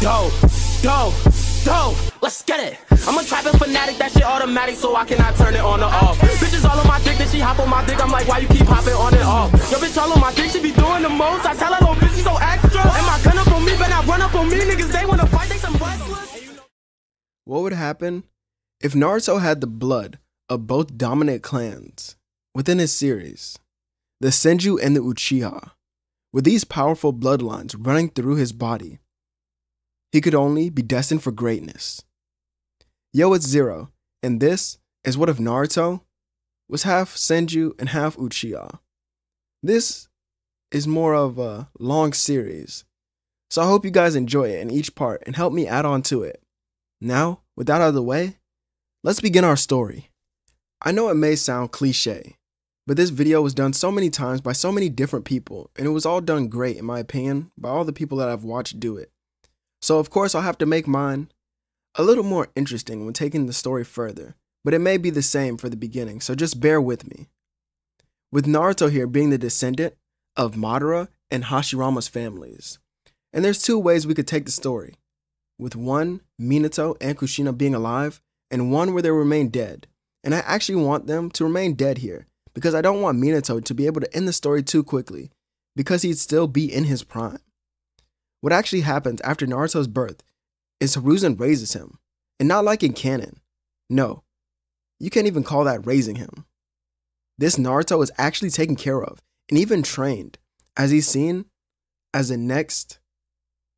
Go, go, go, let's get it. I'm a trapping fanatic, that shit automatic, so I cannot turn it on or off. Bitches all on my dick, then she hop on my dick. I'm like, why you keep hopping on and off? Yo, bitch all on my dick, she be doing the most. I tell her, little bitch, she so extra. And my gun up on me, but not run up on me. Niggas, they wanna fight, they some wrestlers. What would happen if Naruto had the blood of both dominant clans within his series, the Senju and the Uchiha, with these powerful bloodlines running through his body? He could only be destined for greatness. Yo, it's Zero, and this is what if Naruto was half Senju and half Uchiha. This is more of a long series, so I hope you guys enjoy it in each part and help me add on to it. Now, with that out of the way, let's begin our story. I know it may sound cliche, but this video was done so many times by so many different people, and it was all done great in my opinion by all the people that I've watched do it. So of course I'll have to make mine a little more interesting when taking the story further, but it may be the same for the beginning, so just bear with me. With Naruto here being the descendant of Madara and Hashirama's families. And there's two ways we could take the story. With one, Minato and Kushina being alive, and one where they remain dead. And I actually want them to remain dead here, because I don't want Minato to be able to end the story too quickly, because he'd still be in his prime. What actually happens after Naruto's birth is Hiruzen raises him, and not like in canon. No, you can't even call that raising him. This Naruto is actually taken care of and even trained, as he's seen as the next,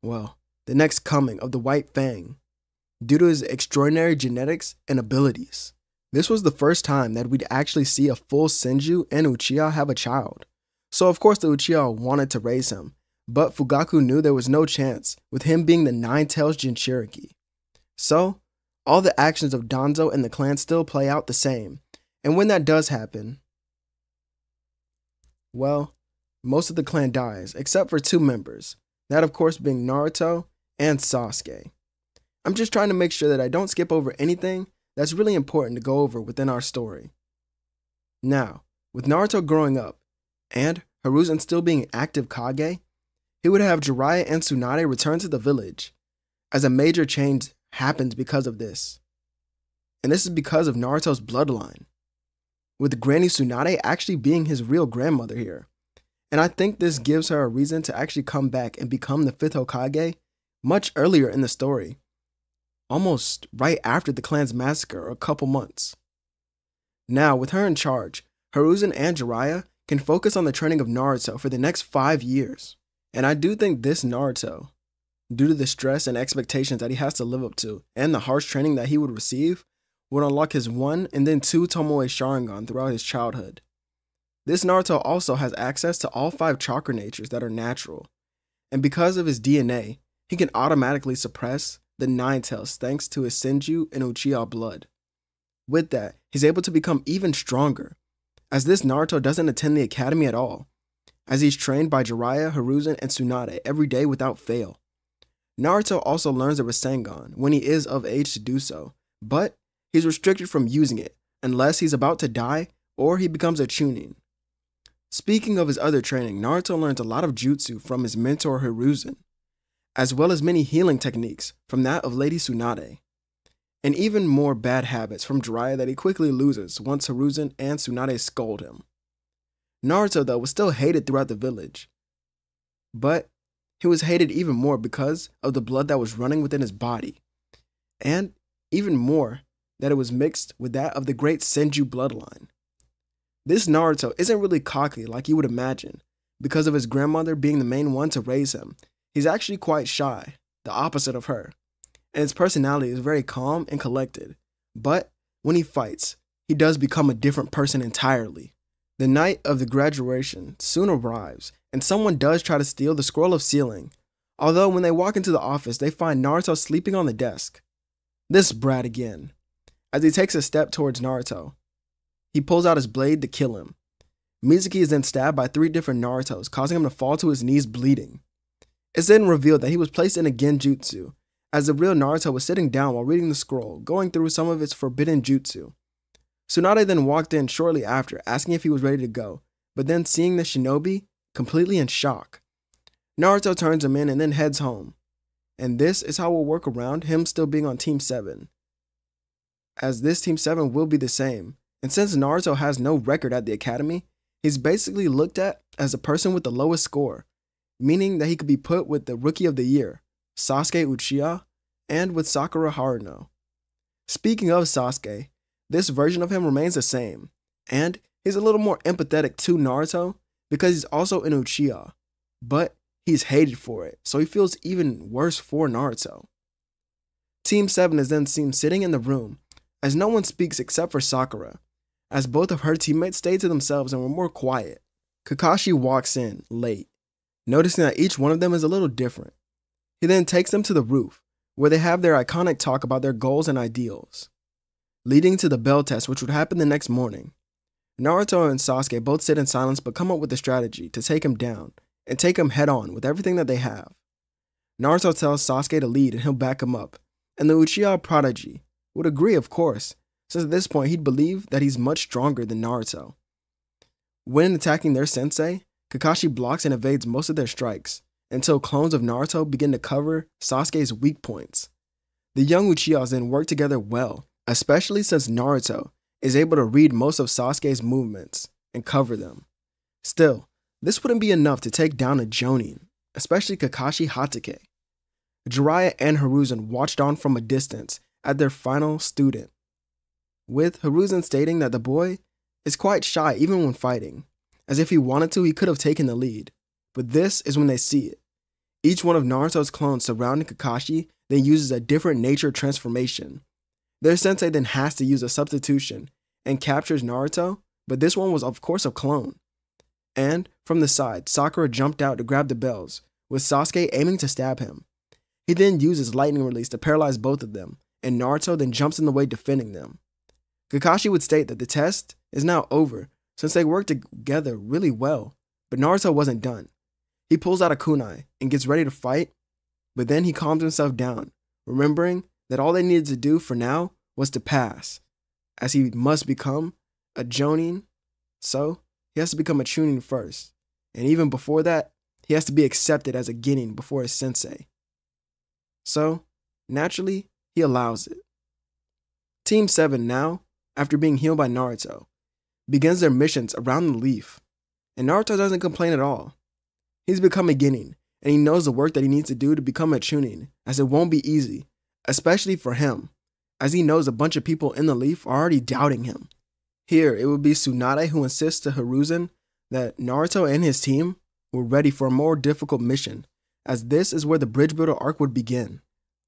well, the next coming of the White Fang, due to his extraordinary genetics and abilities. This was the first time that we'd actually see a full Senju and Uchiha have a child. So of course the Uchiha wanted to raise him, but Fugaku knew there was no chance with him being the Nine Tails Jinchuriki. So, all the actions of Danzo and the clan still play out the same, and when that does happen, well, most of the clan dies, except for two members, that of course being Naruto and Sasuke. I'm just trying to make sure that I don't skip over anything that's really important to go over within our story. Now, with Naruto growing up, and Hiruzen still being an active Kage, he would have Jiraiya and Tsunade return to the village, as a major change happens because of this. And this is because of Naruto's bloodline, with Granny Tsunade actually being his real grandmother here. And I think this gives her a reason to actually come back and become the fifth Hokage much earlier in the story, almost right after the clan's massacre, a couple months. Now, with her in charge, Hiruzen and Jiraiya can focus on the training of Naruto for the next five years. And I do think this Naruto, due to the stress and expectations that he has to live up to, and the harsh training that he would receive, would unlock his one and then two Tomoe Sharingan throughout his childhood. This Naruto also has access to all five chakra natures that are natural, and because of his DNA, he can automatically suppress the Nine Tails thanks to his Senju and Uchiha blood. With that, he's able to become even stronger, as this Naruto doesn't attend the academy at all, as he's trained by Jiraiya, Hiruzen, and Tsunade every day without fail. Naruto also learns the Rasengan when he is of age to do so, but he's restricted from using it unless he's about to die or he becomes a Chunin. Speaking of his other training, Naruto learns a lot of jutsu from his mentor Hiruzen, as well as many healing techniques from that of Lady Tsunade, and even more bad habits from Jiraiya that he quickly loses once Hiruzen and Tsunade scold him. Naruto, though, was still hated throughout the village. But he was hated even more because of the blood that was running within his body. And even more, that it was mixed with that of the great Senju bloodline. This Naruto isn't really cocky like you would imagine, because of his grandmother being the main one to raise him. He's actually quite shy, the opposite of her. And his personality is very calm and collected. But when he fights, he does become a different person entirely. The night of the graduation soon arrives, and someone does try to steal the scroll of sealing. Although when they walk into the office, they find Naruto sleeping on the desk. This brat again. As he takes a step towards Naruto, he pulls out his blade to kill him. Mizuki is then stabbed by three different Narutos, causing him to fall to his knees bleeding. It's then revealed that he was placed in a genjutsu, as the real Naruto was sitting down while reading the scroll, going through some of its forbidden jutsu. Tsunade then walked in shortly after, asking if he was ready to go, but then seeing the shinobi, completely in shock. Naruto turns him in and then heads home. And this is how we'll work around him still being on Team 7. As this Team 7 will be the same, and since Naruto has no record at the academy, he's basically looked at as a person with the lowest score, meaning that he could be put with the Rookie of the Year, Sasuke Uchiha, and with Sakura Haruno. Speaking of Sasuke, this version of him remains the same, and he's a little more empathetic to Naruto because he's also an Uchiha, but he's hated for it, so he feels even worse for Naruto. Team 7 is then seen sitting in the room as no one speaks except for Sakura, as both of her teammates stayed to themselves and were more quiet. Kakashi walks in late, noticing that each one of them is a little different. He then takes them to the roof, where they have their iconic talk about their goals and ideals, leading to the bell test, which would happen the next morning. Naruto and Sasuke both sit in silence but come up with a strategy to take him down and take him head on with everything that they have. Naruto tells Sasuke to lead and he'll back him up, and the Uchiha prodigy would agree, of course, since at this point he'd believe that he's much stronger than Naruto. When attacking their sensei, Kakashi blocks and evades most of their strikes, until clones of Naruto begin to cover Sasuke's weak points. The young Uchihas then work together well, especially since Naruto is able to read most of Sasuke's movements and cover them. Still, this wouldn't be enough to take down a Jonin, especially Kakashi Hatake. Jiraiya and Hiruzen watched on from a distance at their final student, with Hiruzen stating that the boy is quite shy even when fighting. As if he wanted to, he could have taken the lead. But this is when they see it. Each one of Naruto's clones surrounding Kakashi then uses a different nature transformation. Their sensei then has to use a substitution and captures Naruto, but this one was of course a clone. And from the side, Sakura jumped out to grab the bells, with Sasuke aiming to stab him. He then uses lightning release to paralyze both of them, and Naruto then jumps in the way defending them. Kakashi would state that the test is now over since they worked together really well, but Naruto wasn't done. He pulls out a kunai and gets ready to fight, but then he calms himself down, remembering that all they needed to do for now was to pass, as he must become a Jonin, so he has to become a Chunin first. And even before that, he has to be accepted as a Genin before his sensei. So, naturally, he allows it. Team 7 now, after being healed by Naruto, begins their missions around the leaf, and Naruto doesn't complain at all. He's become a Genin, and he knows the work that he needs to do to become a Chunin, as it won't be easy, especially for him, as he knows a bunch of people in the leaf are already doubting him. Here, it would be Tsunade who insists to Hiruzen that Naruto and his team were ready for a more difficult mission, as this is where the bridge builder arc would begin.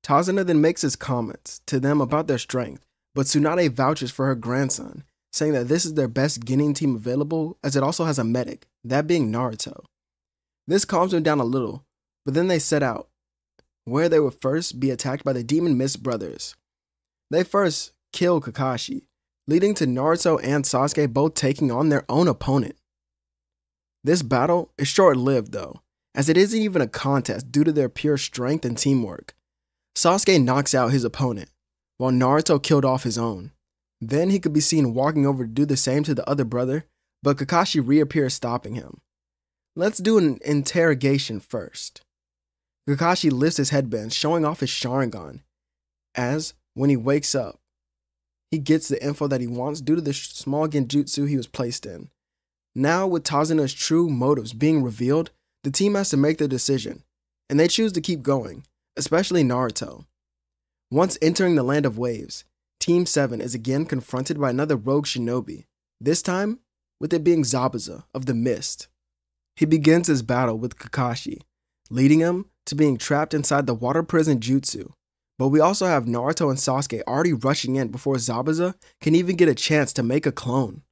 Tazuna then makes his comments to them about their strength, but Tsunade vouches for her grandson, saying that this is their best Genin team available as it also has a medic, that being Naruto. This calms them down a little, but then they set out, where they would first be attacked by the Demon Mist brothers. They first kill Kakashi, leading to Naruto and Sasuke both taking on their own opponent. This battle is short lived though, as it isn't even a contest due to their pure strength and teamwork. Sasuke knocks out his opponent, while Naruto killed off his own. Then he could be seen walking over to do the same to the other brother, but Kakashi reappears stopping him. Let's do an interrogation first. Kakashi lifts his headband, showing off his Sharingan, as, when he wakes up, he gets the info that he wants due to the small genjutsu he was placed in. Now, with Tazuna's true motives being revealed, the team has to make their decision, and they choose to keep going especially Naruto. Once entering the Land of Waves, Team 7 is again confronted by another rogue shinobi, this time with it being Zabuza of the Mist. He begins his battle with Kakashi, leading him to being trapped inside the water prison jutsu. But we also have Naruto and Sasuke already rushing in before Zabuza can even get a chance to make a clone.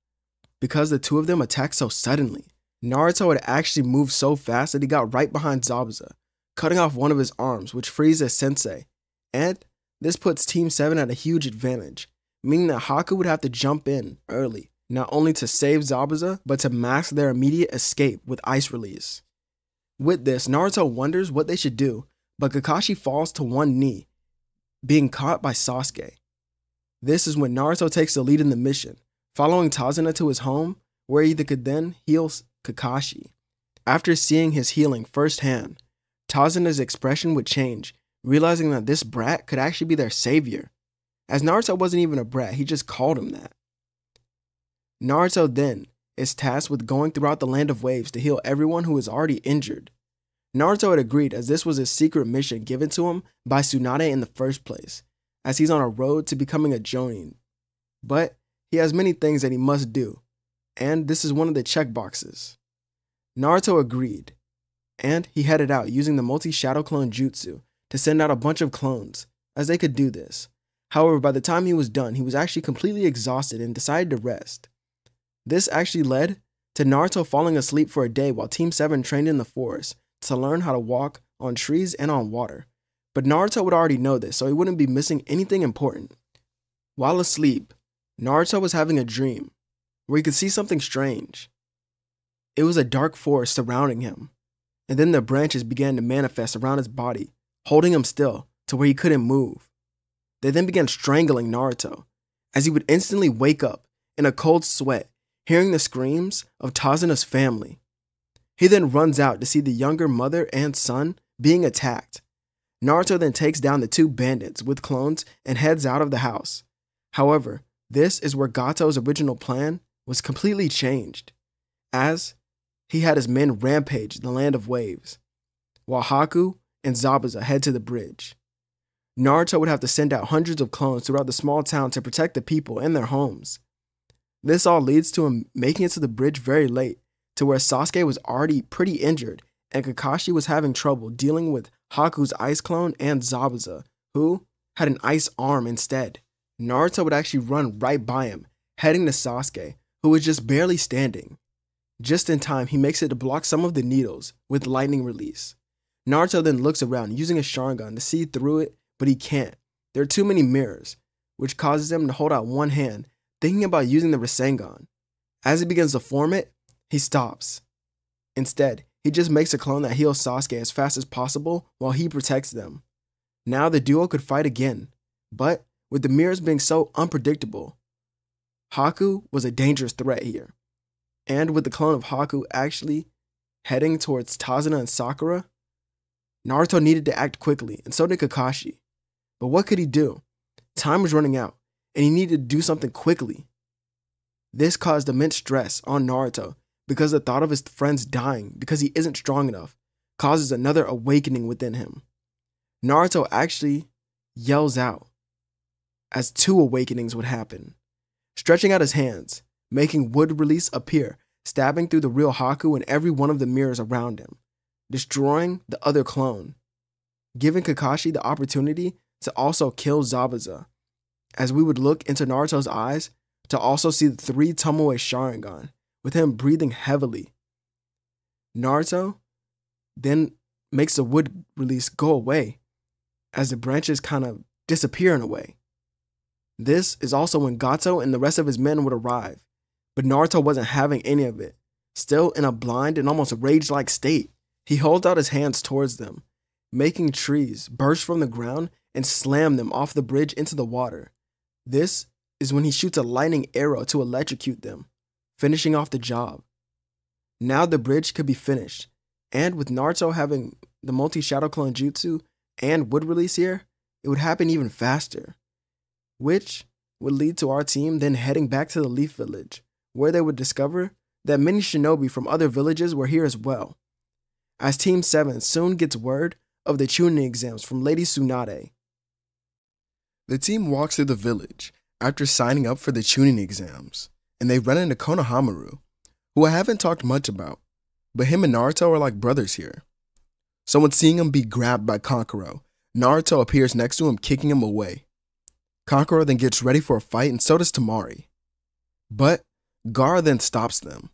Because the two of them attack so suddenly, Naruto had actually moved so fast that he got right behind Zabuza cutting off one of his arms, which frees his sensei. And this puts Team 7 at a huge advantage, meaning that Haku would have to jump in early, not only to save Zabuza, but to mask their immediate escape with ice release. With this, Naruto wonders what they should do, but Kakashi falls to one knee, being caught by Sasuke. This is when Naruto takes the lead in the mission, following Tazuna to his home, where he could then heal Kakashi. After seeing his healing firsthand, Tazuna's expression would change, realizing that this brat could actually be their savior. As Naruto wasn't even a brat, he just called him that. Naruto then is tasked with going throughout the land of waves to heal everyone who is already injured. Naruto had agreed as this was a secret mission given to him by Tsunade in the first place, as he's on a road to becoming a Jonin. But he has many things that he must do, and this is one of the checkboxes. Naruto agreed, and he headed out using the multi shadow clone jutsu to send out a bunch of clones, as they could do this. However, by the time he was done, he was actually completely exhausted and decided to rest. This actually led to Naruto falling asleep for a day while Team 7 trained in the forest to learn how to walk on trees and on water. But Naruto would already know this, so he wouldn't be missing anything important. While asleep, Naruto was having a dream where he could see something strange. It was a dark forest surrounding him, and then the branches began to manifest around his body, holding him still to where he couldn't move. They then began strangling Naruto, as he would instantly wake up in a cold sweat, hearing the screams of Tazuna's family. He then runs out to see the younger mother and son being attacked. Naruto then takes down the two bandits with clones and heads out of the house. However, this is where Gato's original plan was completely changed, as he had his men rampage the land of waves, while Haku and Zabuza head to the bridge. Naruto would have to send out hundreds of clones throughout the small town to protect the people and their homes. This all leads to him making it to the bridge very late, to where Sasuke was already pretty injured and Kakashi was having trouble dealing with Haku's ice clone and Zabuza, who had an ice arm instead. Naruto would actually run right by him, heading to Sasuke, who was just barely standing. Just in time, he makes it to block some of the needles with lightning release. Naruto then looks around using a Sharingan to see through it, but he can't. There are too many mirrors, which causes him to hold out one hand, thinking about using the Rasengan. As he begins to form it, he stops. Instead, he just makes a clone that heals Sasuke as fast as possible while he protects them. Now the duo could fight again, but with the mirrors being so unpredictable, Haku was a dangerous threat here. And with the clone of Haku actually heading towards Tazuna and Sakura, Naruto needed to act quickly, and so did Kakashi. But what could he do? Time was running out, and he needed to do something quickly. This caused immense stress on Naruto because the thought of his friends dying because he isn't strong enough causes another awakening within him. Naruto actually yells out as two awakenings would happen, stretching out his hands, making wood release appear, stabbing through the real Haku and every one of the mirrors around him, destroying the other clone, giving Kakashi the opportunity to also kill Zabuza, as we would look into Naruto's eyes to also see the three Tomoe Sharingan, with him breathing heavily. Naruto then makes the wood release go away as the branches kind of disappear in a way. This is also when Gato and the rest of his men would arrive, but Naruto wasn't having any of it. Still in a blind and almost rage like state, he holds out his hands towards them, making trees burst from the ground and slam them off the bridge into the water. This is when he shoots a lightning arrow to electrocute them, finishing off the job. Now the bridge could be finished, and with Naruto having the multi shadow clone jutsu and wood release here, it would happen even faster, which would lead to our team then heading back to the Leaf Village, where they would discover that many shinobi from other villages were here as well. As Team 7 soon gets word of the Chunin exams from Lady Tsunade. The team walks through the village after signing up for the Chunin exams and they run into Konohamaru, who I haven't talked much about, but him and Naruto are like brothers here. So when seeing him be grabbed by Kankuro, Naruto appears next to him, kicking him away. Kankuro then gets ready for a fight, and so does Temari. But Gaara then stops them.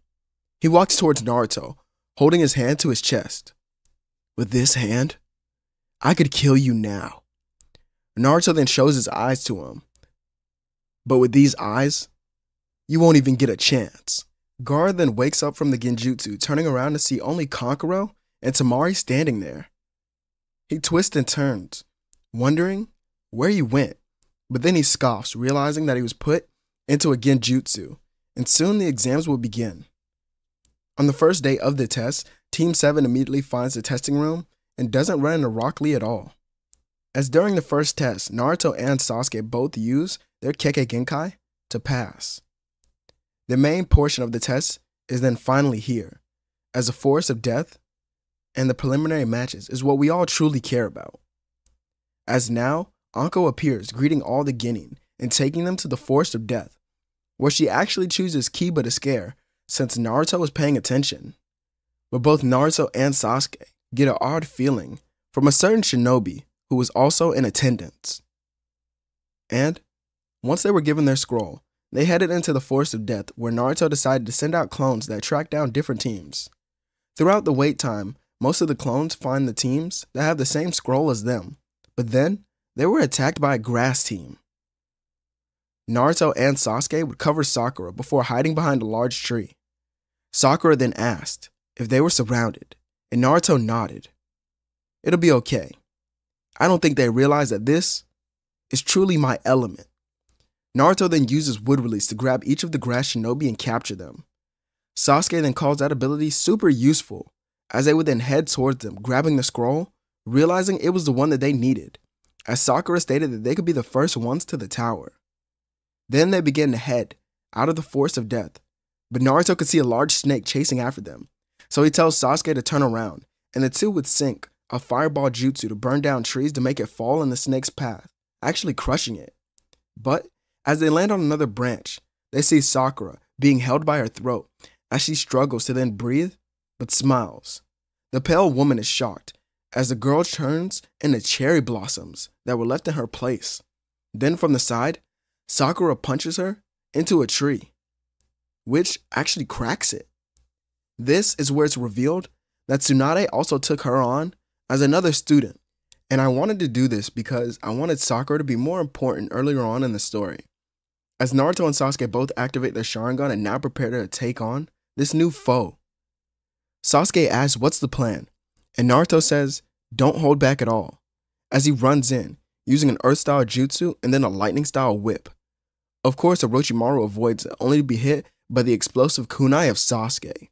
He walks towards Naruto, holding his hand to his chest. With this hand, I could kill you now. Naruto then shows his eyes to him. But with these eyes, you won't even get a chance. Gaara then wakes up from the genjutsu, turning around to see only Kankuro and Temari standing there. He twists and turns, wondering where he went, but then he scoffs, realizing that he was put into a genjutsu, and soon the exams will begin. On the first day of the test, Team 7 immediately finds the testing room and doesn't run into Rock Lee at all. As during the first test, Naruto and Sasuke both use their Kekkei Genkai to pass. The main portion of the test is then finally here, as the forest of death and the preliminary matches is what we all truly care about. As now, Anko appears, greeting all the Genin and taking them to the forest of death, where she actually chooses Kiba to scare since Naruto is paying attention. But both Naruto and Sasuke get an odd feeling from a certain shinobi who was also in attendance. And once they were given their scroll, they headed into the Forest of Death where Naruto decided to send out clones that track down different teams. Throughout the wait time, most of the clones find the teams that have the same scroll as them, but then they were attacked by a grass team. Naruto and Sasuke would cover Sakura before hiding behind a large tree. Sakura then asked if they were surrounded, and Naruto nodded. It'll be okay. I don't think they realize that this is truly my element. Naruto then uses Wood Release to grab each of the grass shinobi and capture them. Sasuke then calls that ability super useful, as they would then head towards them, grabbing the scroll, realizing it was the one that they needed, as Sakura stated that they could be the first ones to the tower. Then they begin to head out of the forest of death, but Naruto could see a large snake chasing after them, so he tells Sasuke to turn around, and the two would sink a fireball jutsu to burn down trees to make it fall in the snake's path, actually crushing it. But as they land on another branch, they see Sakura being held by her throat as she struggles to then breathe, but smiles. The pale woman is shocked as the girl turns into cherry blossoms that were left in her place. Then from the side, Sakura punches her into a tree, which actually cracks it. This is where it's revealed that Tsunade also took her on as another student. And I wanted to do this because I wanted Sakura to be more important earlier on in the story. As Naruto and Sasuke both activate their Sharingan and now prepare to take on this new foe. Sasuke asks what's the plan, and Naruto says, don't hold back at all, as he runs in, using an earth style jutsu and then a lightning style whip. Of course, Orochimaru avoids it, only to be hit by the explosive kunai of Sasuke.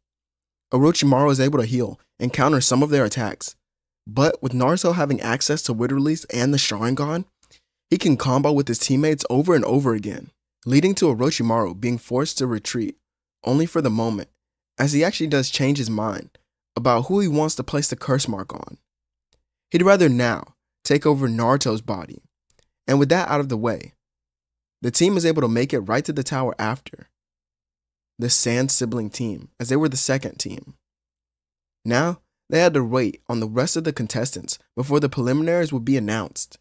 Orochimaru is able to heal and counter some of their attacks, but with Naruto having access to Wood Release and the Sharingan, he can combo with his teammates over and over again, leading to Orochimaru being forced to retreat, only for the moment, as he actually does change his mind about who he wants to place the curse mark on. He'd rather now take over Naruto's body, and with that out of the way, the team is able to make it right to the tower after. The Sand sibling team, as they were the second team. Now, they had to wait on the rest of the contestants before the preliminaries would be announced.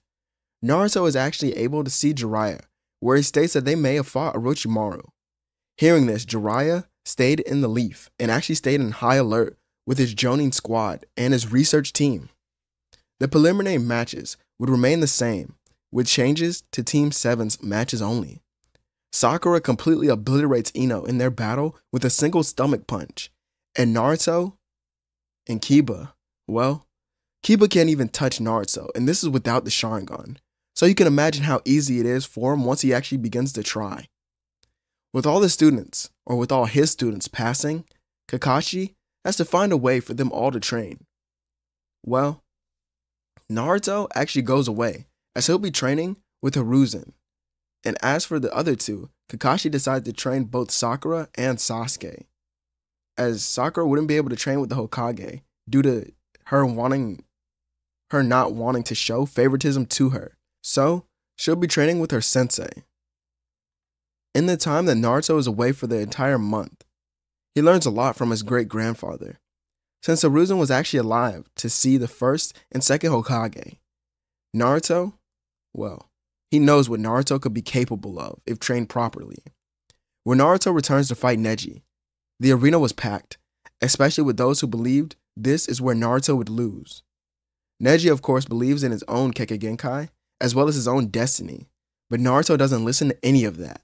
Naruto is actually able to see Jiraiya, where he states that they may have fought Orochimaru. Hearing this, Jiraiya stayed in the leaf and actually stayed in high alert with his Jonin squad and his research team. The preliminary matches would remain the same, with changes to Team 7's matches only. Sakura completely obliterates Ino in their battle with a single stomach punch, and Naruto and Kiba, well, Kiba can't even touch Naruto, and this is without the Sharingan. So you can imagine how easy it is for him once he actually begins to try. With all the students, or with all his students passing, Kakashi has to find a way for them all to train. Well, Naruto actually goes away, as he'll be training with Hiruzen. And as for the other two, Kakashi decides to train both Sakura and Sasuke as Sakura wouldn't be able to train with the Hokage due to her wanting her not wanting to show favoritism to her. So, she'll be training with her sensei. In the time that Naruto is away for the entire month, he learns a lot from his great grandfather, since Hiruzen was actually alive to see the first and second Hokage. Naruto, well, he knows what Naruto could be capable of if trained properly. When Naruto returns to fight Neji, the arena was packed, especially with those who believed this is where Naruto would lose. Neji, of course, believes in his own Kekkei Genkai, as well as his own destiny, but Naruto doesn't listen to any of that.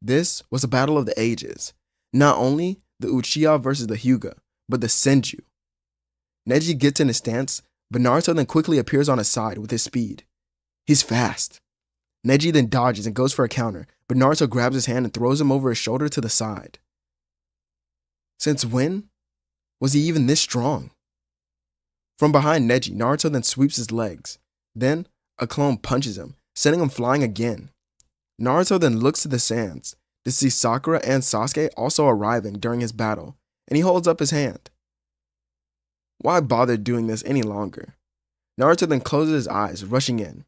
This was a battle of the ages, not only the Uchiha versus the Hyuga, but the Senju. Neji gets in his stance, but Naruto then quickly appears on his side with his speed. He's fast. Neji then dodges and goes for a counter, but Naruto grabs his hand and throws him over his shoulder to the side. Since when was he even this strong? From behind Neji, Naruto then sweeps his legs. Then, a clone punches him, sending him flying again. Naruto then looks to the sands to see Sakura and Sasuke also arriving during his battle, and he holds up his hand. Why bother doing this any longer? Naruto then closes his eyes, rushing in.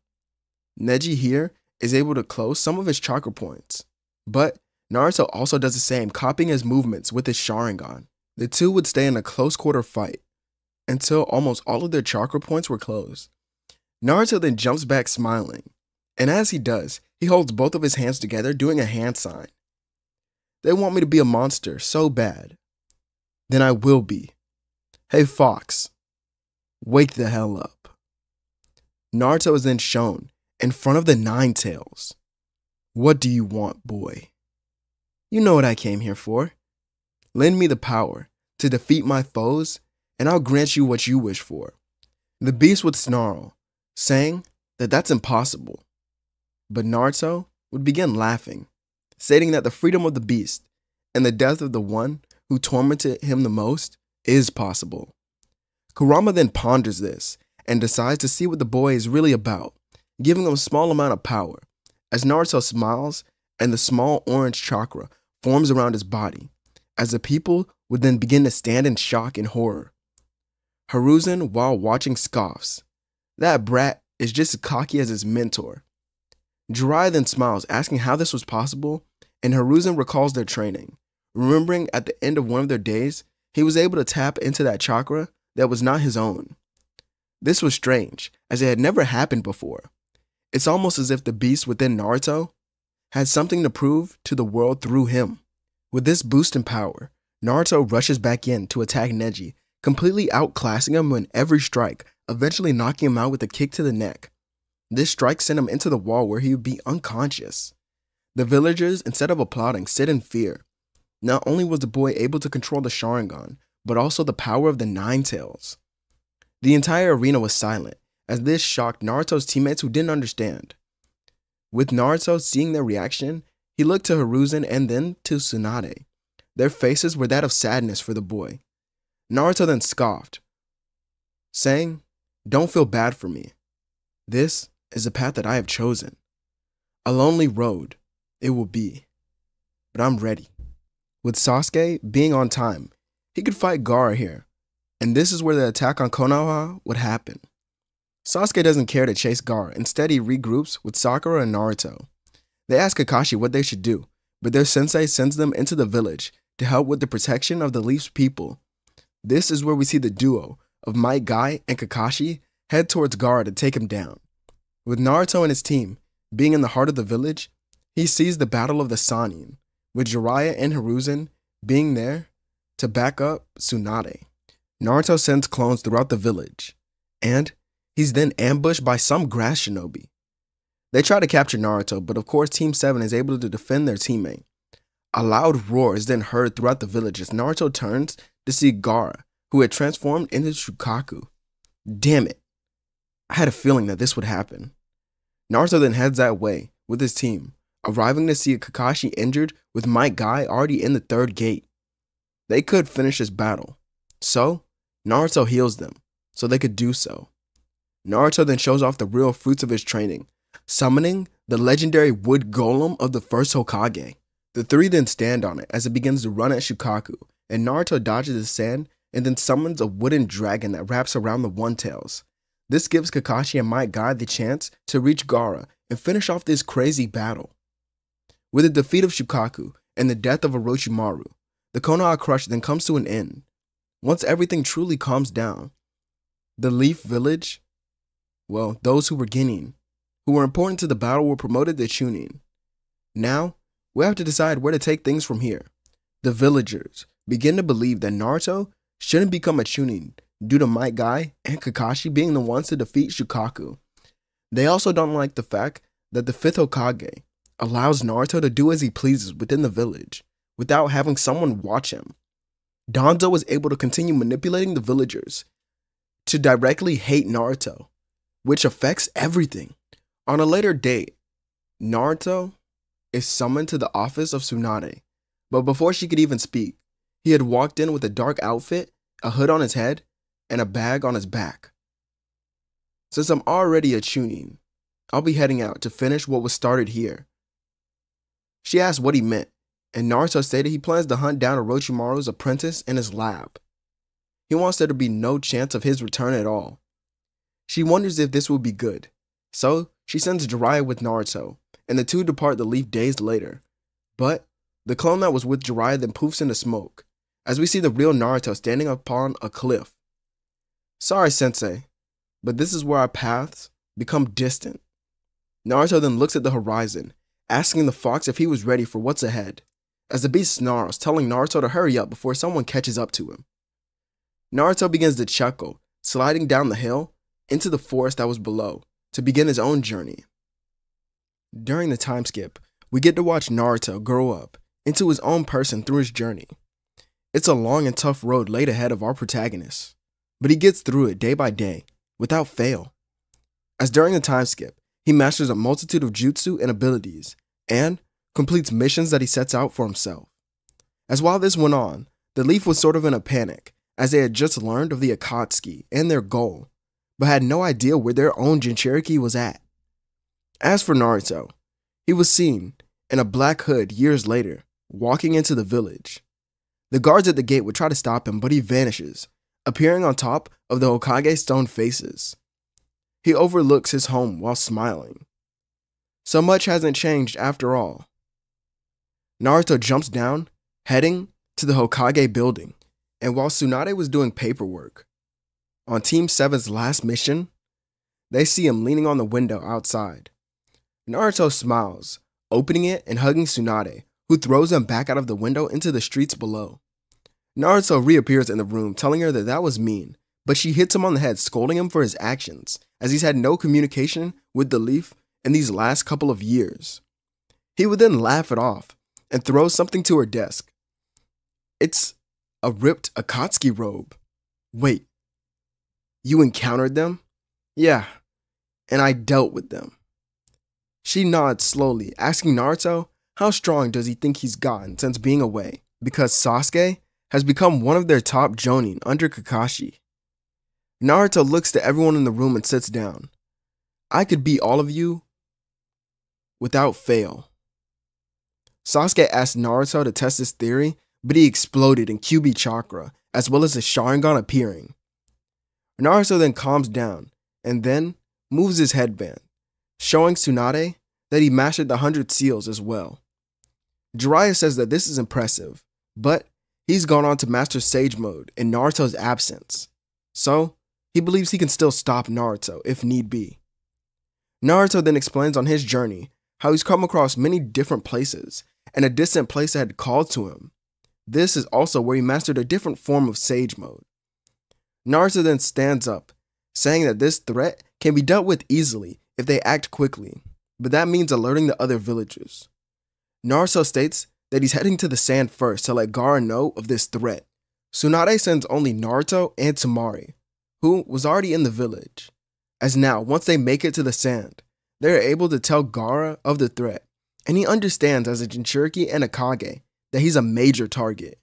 Neji here is able to close some of his chakra points, but Naruto also does the same, copying his movements with his Sharingan. The two would stay in a close quarter fight until almost all of their chakra points were closed. Naruto then jumps back smiling, and as he does, he holds both of his hands together, doing a hand sign. They want me to be a monster so bad. Then I will be. Hey, Fox, wake the hell up. Naruto is then shown in front of the Nine Tails. What do you want, boy? You know what I came here for. Lend me the power to defeat my foes, and I'll grant you what you wish for. The beast would snarl, saying that that's impossible. But Naruto would begin laughing, stating that the freedom of the beast and the death of the one who tormented him the most is possible. Kurama then ponders this and decides to see what the boy is really about, giving him a small amount of power. As Naruto smiles and the small orange chakra forms around his body, as the people would then begin to stand in shock and horror. Hiruzen, while watching, scoffs. That brat is just as cocky as his mentor. Jiraiya then smiles, asking how this was possible, and Hiruzen recalls their training, remembering at the end of one of their days, he was able to tap into that chakra that was not his own. This was strange, as it had never happened before. It's almost as if the beast within Naruto had something to prove to the world through him. With this boost in power, Naruto rushes back in to attack Neji, completely outclassing him in every strike, eventually knocking him out with a kick to the neck. This strike sent him into the wall where he would be unconscious. The villagers, instead of applauding, sit in fear. Not only was the boy able to control the Sharingan, but also the power of the Nine Tails. The entire arena was silent, as this shocked Naruto's teammates who didn't understand. With Naruto seeing their reaction, he looked to Hiruzen and then to Tsunade. Their faces were that of sadness for the boy. Naruto then scoffed, saying, Don't feel bad for me. This is the path that I have chosen. A lonely road it will be, but I'm ready. With Sasuke being on time, he could fight Gaara here, and this is where the attack on Konoha would happen. Sasuke doesn't care to chase Gaara, instead he regroups with Sakura and Naruto. They ask Kakashi what they should do, but their sensei sends them into the village to help with the protection of the Leaf's people. This is where we see the duo of Might Guy and Kakashi head towards Gaara to take him down. With Naruto and his team being in the heart of the village, he sees the Battle of the Sannin, with Jiraiya and Hiruzen being there to back up Tsunade. Naruto sends clones throughout the village, and he's then ambushed by some grass shinobi. They try to capture Naruto, but of course Team 7 is able to defend their teammate. A loud roar is then heard throughout the village as Naruto turns to see Gaara, who had transformed into Shukaku. Damn it. I had a feeling that this would happen. Naruto then heads that way with his team, arriving to see Kakashi injured with Might Guy already in the third gate. They could finish this battle. So, Naruto heals them, so they could do so. Naruto then shows off the real fruits of his training, summoning the legendary wood golem of the first Hokage. The three then stand on it as it begins to run at Shukaku, and Naruto dodges the sand and then summons a wooden dragon that wraps around the One Tails. This gives Kakashi and Might Guy the chance to reach Gaara and finish off this crazy battle. With the defeat of Shukaku and the death of Orochimaru, the Konoha Crush then comes to an end. Once everything truly calms down, the Leaf Village, well, those who were Genin, who were important to the battle were promoted to Chunin. Now, we have to decide where to take things from here. The villagers begin to believe that Naruto shouldn't become a Chunin due to Might Guy and Kakashi being the ones to defeat Shukaku. They also don't like the fact that the 5th Hokage allows Naruto to do as he pleases within the village without having someone watch him. Danzo was able to continue manipulating the villagers to directly hate Naruto, which affects everything. On a later date, Naruto is summoned to the office of Tsunade, but before she could even speak, he had walked in with a dark outfit, a hood on his head, and a bag on his back. Since I'm already a Chunin, I'll be heading out to finish what was started here. She asked what he meant, and Naruto stated he plans to hunt down Orochimaru's apprentice in his lab. He wants there to be no chance of his return at all. She wonders if this will be good, so she sends Jiraiya with Naruto, and the two depart the leaf days later. But the clone that was with Jiraiya then poofs into smoke, as we see the real Naruto standing upon a cliff. Sorry, Sensei, but this is where our paths become distant. Naruto then looks at the horizon, asking the fox if he was ready for what's ahead, as the beast snarls, telling Naruto to hurry up before someone catches up to him. Naruto begins to chuckle, sliding down the hill into the forest that was below to begin his own journey. During the time skip, we get to watch Naruto grow up into his own person through his journey. It's a long and tough road laid ahead of our protagonist, but he gets through it day by day without fail. As during the time skip, he masters a multitude of jutsu and abilities and completes missions that he sets out for himself. As while this went on, the Leaf was sort of in a panic as they had just learned of the Akatsuki and their goal, but had no idea where their own Jinchuriki was at. As for Naruto, he was seen in a black hood years later, walking into the village. The guards at the gate would try to stop him, but he vanishes, appearing on top of the Hokage stone faces. He overlooks his home while smiling. So much hasn't changed after all. Naruto jumps down, heading to the Hokage building, and while Tsunade was doing paperwork, on Team 7's last mission, they see him leaning on the window outside. Naruto smiles, opening it and hugging Tsunade, who throws him back out of the window into the streets below. Naruto reappears in the room, telling her that that was mean, but she hits him on the head, scolding him for his actions, as he's had no communication with the Leaf in these last couple of years. He would then laugh it off and throw something to her desk. It's a ripped Akatsuki robe. Wait, you encountered them? Yeah, and I dealt with them. She nods slowly, asking Naruto how strong does he think he's gotten since being away, because Sasuke has become one of their top jonin under Kakashi. Naruto looks to everyone in the room and sits down. I could beat all of you without fail. Sasuke asked Naruto to test his theory, but he exploded in Kyuubi chakra, as well as the Sharingan appearing. Naruto then calms down and then moves his headband, showing Tsunade that he mastered the hundred seals as well. Jiraiya says that this is impressive, but he's gone on to master Sage Mode in Naruto's absence. So, he believes he can still stop Naruto if need be. Naruto then explains on his journey how he's come across many different places, and a distant place that had called to him. This is also where he mastered a different form of Sage Mode. Naruto then stands up, saying that this threat can be dealt with easily if they act quickly, but that means alerting the other villagers. Naruto states that he's heading to the sand first to let Gaara know of this threat. Tsunade sends only Naruto and Temari, who was already in the village. As now, once they make it to the sand, they are able to tell Gaara of the threat, and he understands as a Jinchuriki and a Kage that he's a major target.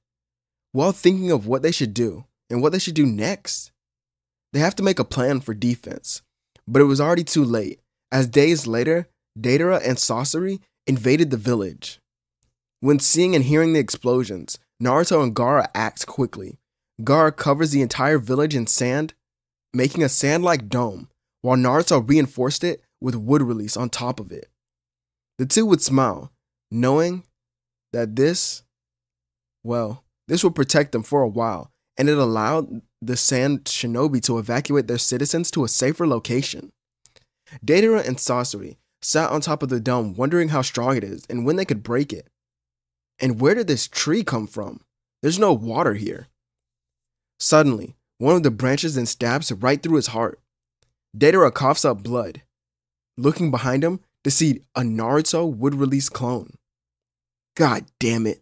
While thinking of what they should do and what they should do next, they have to make a plan for defense. But it was already too late, as days later, Deidara and Sasori invaded the village. When seeing and hearing the explosions, Naruto and Gaara act quickly. Gaara covers the entire village in sand making a sand like dome, while Naruto reinforced it with wood release on top of it. The two would smile, knowing that this, well, this would protect them for a while, and it allowed the Sand Shinobi to evacuate their citizens to a safer location. Deidara and Sasori sat on top of the dome wondering how strong it is and when they could break it. And where did this tree come from? There's no water here. Suddenly, one of the branches then stabs right through his heart. Deidara coughs up blood, looking behind him to see a Naruto wood release clone. God damn it.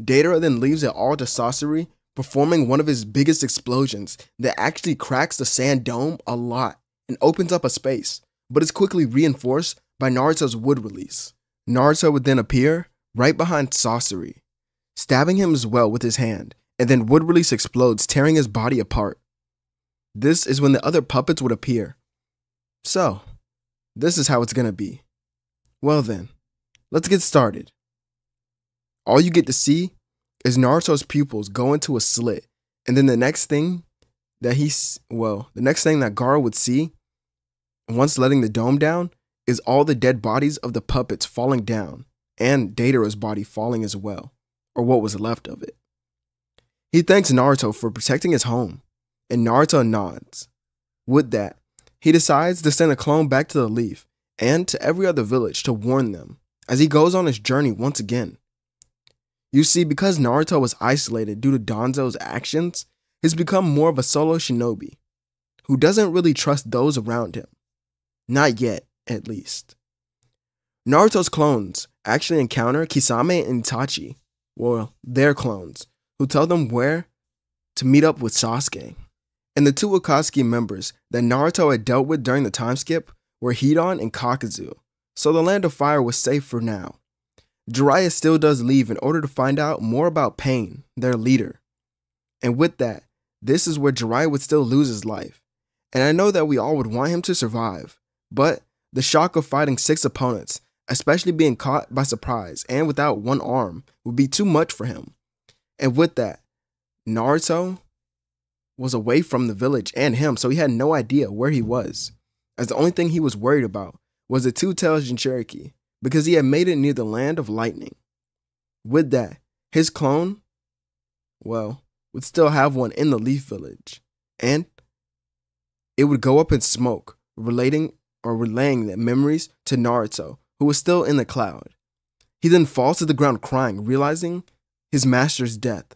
Deidara then leaves it all to Sasori, performing one of his biggest explosions that actually cracks the sand dome a lot and opens up a space, but is quickly reinforced by Naruto's wood release. Naruto would then appear right behind Sasori, stabbing him as well with his hand and then wood release explodes, tearing his body apart. This is when the other puppets would appear. So, this is how it's gonna be. Well then, let's get started. All you get to see is Naruto's pupils go into a slit, and then the next thing that he's well, the next thing that Gaara would see, once letting the dome down, is all the dead bodies of the puppets falling down, and Deidara's body falling as well, or what was left of it. He thanks Naruto for protecting his home, and Naruto nods. With that, he decides to send a clone back to the Leaf and to every other village to warn them as he goes on his journey once again. You see, because Naruto was isolated due to Danzo's actions, he's become more of a solo shinobi who doesn't really trust those around him. Not yet, at least. Naruto's clones actually encounter Kisame and Itachi, well, their clones, who tell them where to meet up with Sasuke. And the two Akatsuki members that Naruto had dealt with during the time skip were Hidan and Kakuzu, so the Land of Fire was safe for now. Jiraiya still does leave in order to find out more about Pain, their leader. And with that, this is where Jiraiya would still lose his life. And I know that we all would want him to survive, but the shock of fighting six opponents, especially being caught by surprise and without one arm, would be too much for him. And with that, Naruto was away from the village and him, so he had no idea where he was. As the only thing he was worried about was the two tails Jinchuriki, because he had made it near the land of lightning. With that, his clone, well, would still have one in the Leaf Village, and it would go up in smoke, relating or relaying the memories to Naruto, who was still in the cloud. He then falls to the ground crying, realizing his master's death.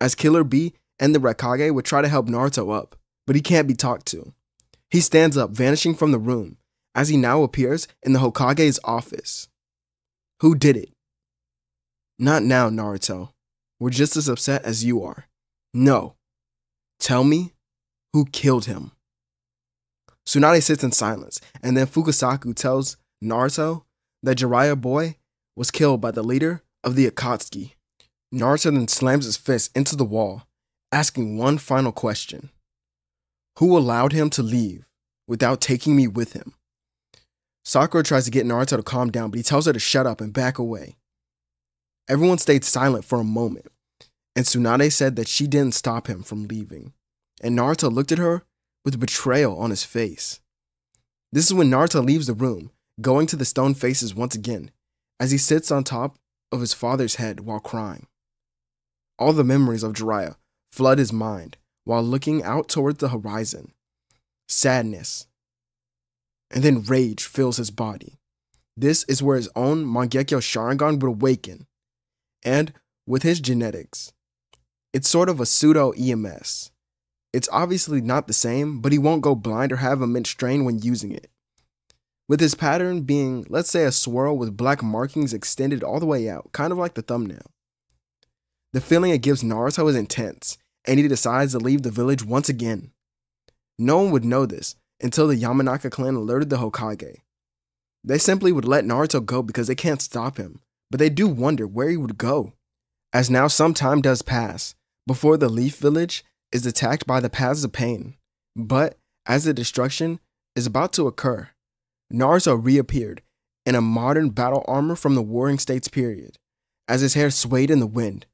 As Killer Bee and the Raikage would try to help Naruto up, but he can't be talked to. He stands up, vanishing from the room, as he now appears in the Hokage's office. Who did it? Not now, Naruto. We're just as upset as you are. No. Tell me who killed him. Tsunade sits in silence, and then Fukasaku tells Naruto that Jiraiya Boy was killed by the leader of the Akatsuki. Naruto then slams his fist into the wall asking one final question Who allowed him to leave without taking me with him? Sakura tries to get Naruto to calm down, but he tells her to shut up and back away. Everyone stayed silent for a moment, and Tsunade said that she didn't stop him from leaving. And Naruto looked at her with betrayal on his face. This is when Naruto leaves the room, going to the stone faces once again, as he sits on top of his father's head while crying. All the memories of Jiraiya flood his mind while looking out toward the horizon. Sadness. And then rage fills his body. This is where his own Mangekyo Sharingan would awaken. And with his genetics, it's sort of a pseudo EMS. It's obviously not the same, but he won't go blind or have immense strain when using it. With his pattern being, let's say, a swirl with black markings extended all the way out, kind of like the thumbnail. The feeling it gives Naruto is intense, and he decides to leave the village once again. No one would know this until the Yamanaka clan alerted the Hokage. They simply would let Naruto go because they can't stop him, but they do wonder where he would go. As now some time does pass before the Leaf Village is attacked by the Paths of Pain, but as the destruction is about to occur, Naruto reappeared in a modern battle armor from the Warring States period, as his hair swayed in the wind.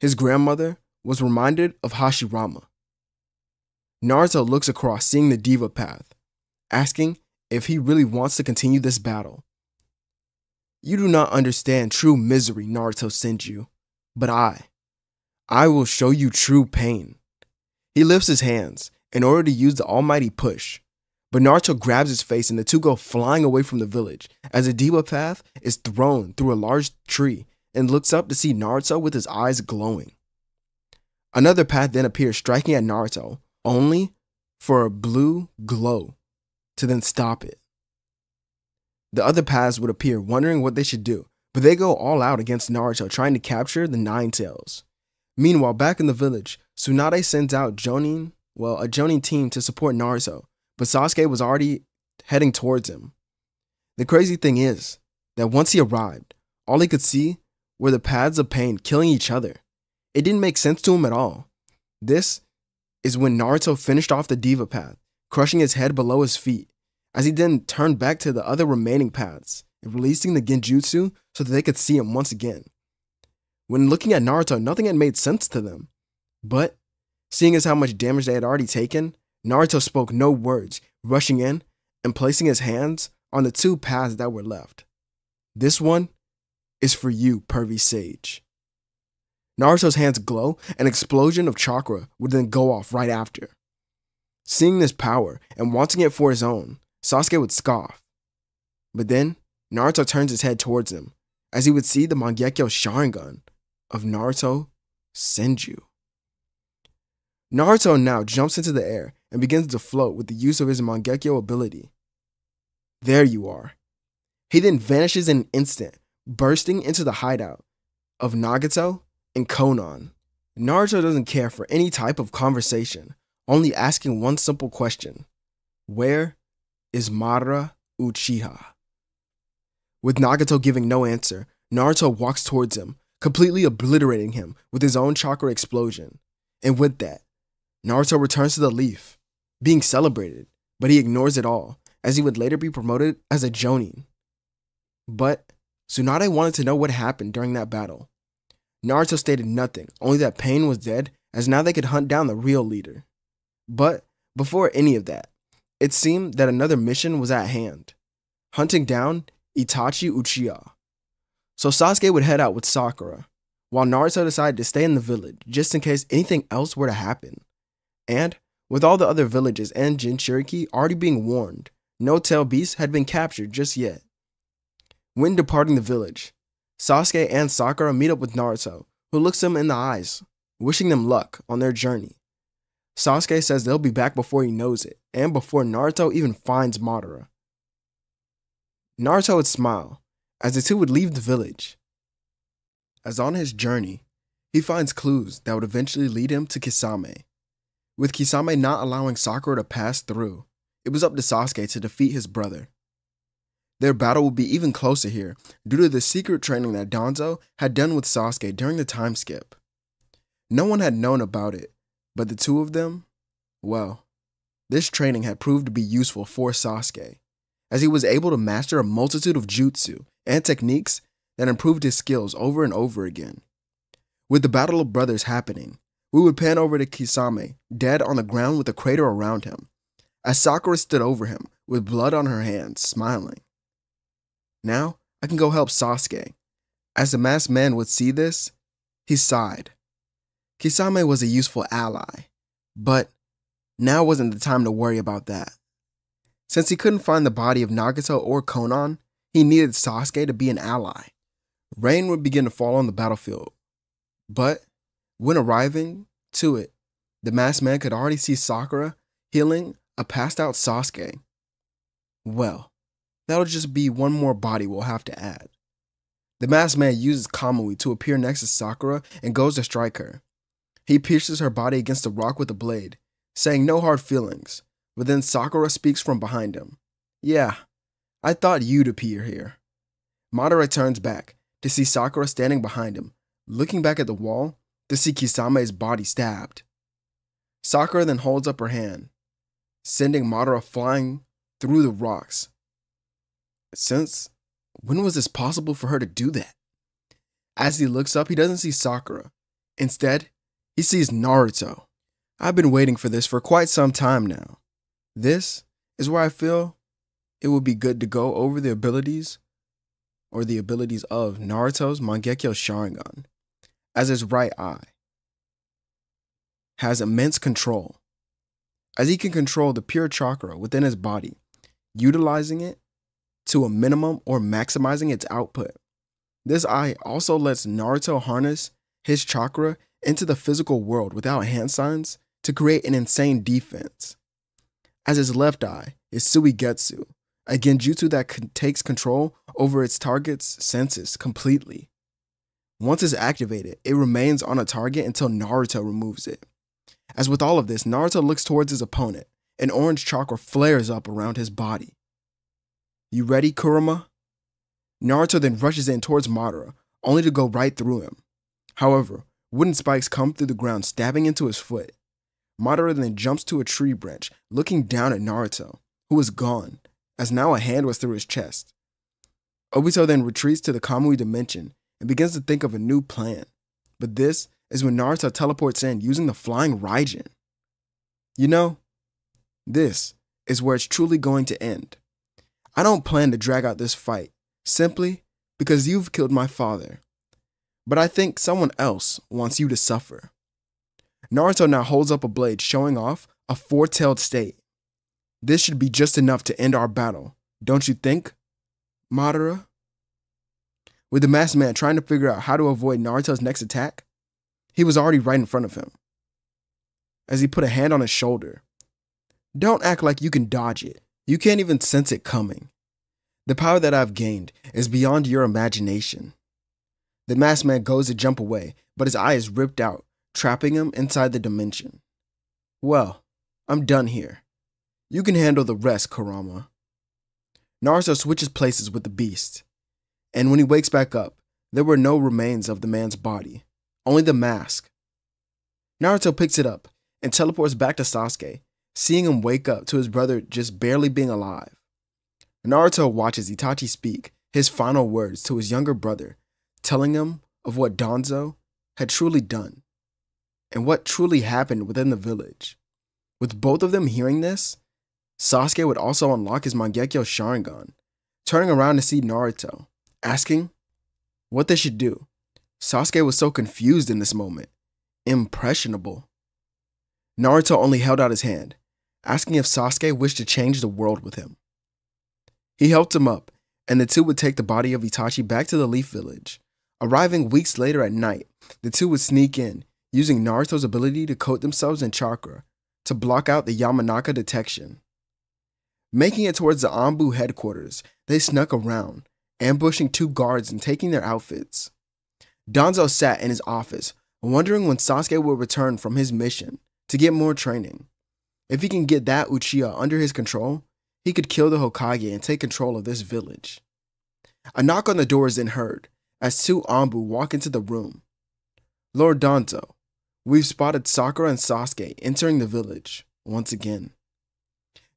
His grandmother was reminded of Hashirama. Naruto looks across, seeing the Deva path, asking if he really wants to continue this battle. You do not understand true misery Naruto sends you, but I, I will show you true pain. He lifts his hands in order to use the almighty push, but Naruto grabs his face and the two go flying away from the village as the Deva path is thrown through a large tree and looks up to see Naruto with his eyes glowing. Another path then appears, striking at Naruto, only for a blue glow to then stop it. The other paths would appear, wondering what they should do, but they go all out against Naruto, trying to capture the Nine Tails. Meanwhile, back in the village, Tsunade sends out Jonin, well, a Jonin team to support Naruto, but Sasuke was already heading towards him. The crazy thing is that once he arrived, all he could see were the paths of pain killing each other. It didn't make sense to him at all. This is when Naruto finished off the Deva path, crushing his head below his feet, as he then turned back to the other remaining paths and releasing the genjutsu so that they could see him once again. When looking at Naruto, nothing had made sense to them. But, seeing as how much damage they had already taken, Naruto spoke no words, rushing in and placing his hands on the two paths that were left. This one is for you, pervy sage. Naruto's hands glow, and an explosion of chakra would then go off right after. Seeing this power and wanting it for his own, Sasuke would scoff. But then, Naruto turns his head towards him, as he would see the Mangekyo Sharingan of Naruto Senju. Naruto now jumps into the air and begins to float with the use of his Mangekyo ability. There you are. He then vanishes in an instant, bursting into the hideout of Nagato and Konan. Naruto doesn't care for any type of conversation, only asking one simple question Where is Madara Uchiha? With Nagato giving no answer, Naruto walks towards him, completely obliterating him with his own chakra explosion. And with that, Naruto returns to the leaf, being celebrated, but he ignores it all, as he would later be promoted as a Jonin. But Tsunade wanted to know what happened during that battle. Naruto stated nothing, only that Pain was dead, as now they could hunt down the real leader. But before any of that, it seemed that another mission was at hand hunting down Itachi Uchiha. So Sasuke would head out with Sakura, while Naruto decided to stay in the village just in case anything else were to happen. And, with all the other villages and Jinchuriki already being warned, no tail beast had been captured just yet. When departing the village, Sasuke and Sakura meet up with Naruto, who looks them in the eyes, wishing them luck on their journey. Sasuke says they'll be back before he knows it, and before Naruto even finds Madara. Naruto would smile as the two would leave the village. As on his journey, he finds clues that would eventually lead him to Kisame. With Kisame not allowing Sakura to pass through, it was up to Sasuke to defeat his brother. Their battle would be even closer here due to the secret training that Danzo had done with Sasuke during the time skip. No one had known about it, but the two of them, well, this training had proved to be useful for Sasuke, as he was able to master a multitude of jutsu and techniques that improved his skills over and over again. With the Battle of Brothers happening, we would pan over to Kisame, dead on the ground with a crater around him, as Sakura stood over him with blood on her hands, smiling. Now I can go help Sasuke. As the masked man would see this, he sighed. Kisame was a useful ally, but now wasn't the time to worry about that. Since he couldn't find the body of Nagato or Konan, he needed Sasuke to be an ally. Rain would begin to fall on the battlefield. But when arriving to it, the masked man could already see Sakura healing a passed out Sasuke. Well, That'll just be one more body we'll have to add. The masked man uses Kamui to appear next to Sakura and goes to strike her. He pierces her body against a rock with a blade, saying no hard feelings, but then Sakura speaks from behind him. Yeah, I thought you'd appear here. Madara turns back to see Sakura standing behind him, looking back at the wall to see Kisame's body stabbed. Sakura then holds up her hand, sending Madara flying through the rocks since when was this possible for her to do that? As he looks up, he doesn't see Sakura. Instead, he sees Naruto. I've been waiting for this for quite some time now. This is where I feel it would be good to go over the abilities or the abilities of Naruto's Mangekyo Sharingan, as his right eye has immense control, as he can control the pure chakra within his body, utilizing it to a minimum or maximizing its output. This eye also lets Naruto harness his chakra into the physical world without hand signs to create an insane defense. As his left eye is Suigetsu, a genjutsu that takes control over its target's senses completely. Once it's activated, it remains on a target until Naruto removes it. As with all of this, Naruto looks towards his opponent. An orange chakra flares up around his body. You ready, Kurama? Naruto then rushes in towards Madara, only to go right through him. However, wooden spikes come through the ground, stabbing into his foot. Madara then jumps to a tree branch, looking down at Naruto, who is gone, as now a hand was through his chest. Obito then retreats to the Kamui dimension and begins to think of a new plan. But this is when Naruto teleports in using the flying Raijin. You know, this is where it's truly going to end. I don't plan to drag out this fight simply because you've killed my father. But I think someone else wants you to suffer. Naruto now holds up a blade showing off a four tailed state. This should be just enough to end our battle, don't you think, Madara? With the masked man trying to figure out how to avoid Naruto's next attack, he was already right in front of him. As he put a hand on his shoulder, don't act like you can dodge it. You can't even sense it coming. The power that I've gained is beyond your imagination. The masked man goes to jump away, but his eye is ripped out, trapping him inside the dimension. Well, I'm done here. You can handle the rest, Kurama. Naruto switches places with the beast, and when he wakes back up, there were no remains of the man's body, only the mask. Naruto picks it up and teleports back to Sasuke, seeing him wake up to his brother just barely being alive. Naruto watches Itachi speak his final words to his younger brother, telling him of what Danzo had truly done and what truly happened within the village. With both of them hearing this, Sasuke would also unlock his Mangekyo Sharingan, turning around to see Naruto, asking what they should do. Sasuke was so confused in this moment, impressionable. Naruto only held out his hand, asking if Sasuke wished to change the world with him. He helped him up, and the two would take the body of Itachi back to the Leaf Village. Arriving weeks later at night, the two would sneak in, using Naruto's ability to coat themselves in chakra to block out the Yamanaka detection. Making it towards the Anbu headquarters, they snuck around, ambushing two guards and taking their outfits. Danzo sat in his office, wondering when Sasuke would return from his mission to get more training. If he can get that Uchiha under his control, he could kill the Hokage and take control of this village. A knock on the door is then heard as two Anbu walk into the room. Lord Danzo, we've spotted Sakura and Sasuke entering the village once again.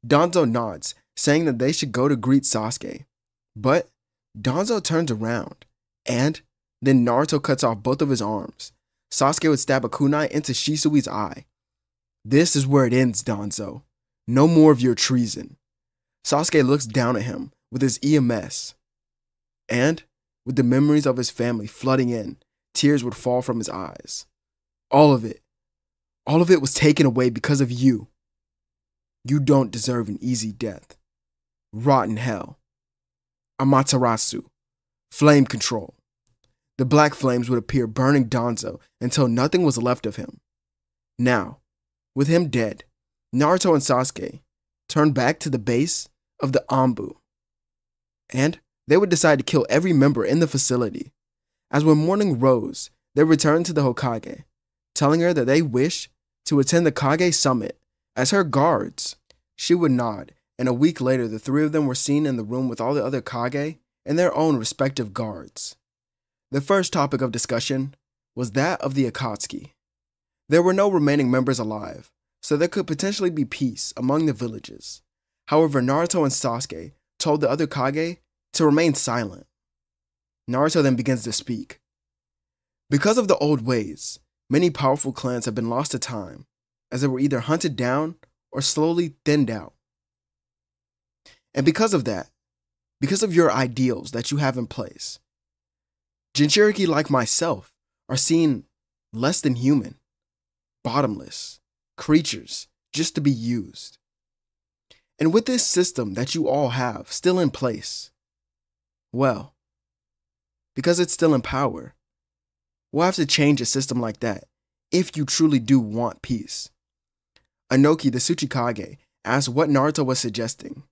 Danzo nods, saying that they should go to greet Sasuke. But Danzo turns around, and then Naruto cuts off both of his arms. Sasuke would stab a kunai into Shisui's eye. This is where it ends, Danzo. No more of your treason. Sasuke looks down at him with his EMS. And, with the memories of his family flooding in, tears would fall from his eyes. All of it, all of it was taken away because of you. You don't deserve an easy death. Rotten hell. Amaterasu. Flame control. The black flames would appear burning Danzo until nothing was left of him. Now, with him dead, Naruto and Sasuke turned back to the base of the Anbu. And they would decide to kill every member in the facility. As when morning rose, they returned to the Hokage, telling her that they wished to attend the Kage summit as her guards, she would nod, and a week later, the three of them were seen in the room with all the other Kage and their own respective guards. The first topic of discussion was that of the Akatsuki. There were no remaining members alive, so there could potentially be peace among the villages. However, Naruto and Sasuke told the other Kage to remain silent. Naruto then begins to speak. Because of the old ways, many powerful clans have been lost to time, as they were either hunted down or slowly thinned out. And because of that, because of your ideals that you have in place, Jinchuriki like myself are seen less than human, bottomless creatures just to be used. And with this system that you all have still in place, well, because it's still in power, we'll have to change a system like that if you truly do want peace. Onoki, the Tsuchikage, asked what Naruto was suggesting.